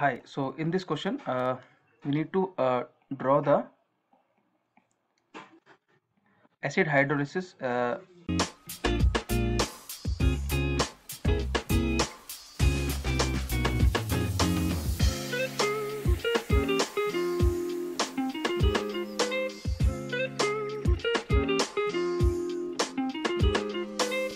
Hi, so in this question, uh, we need to uh, draw the acid hydrolysis uh,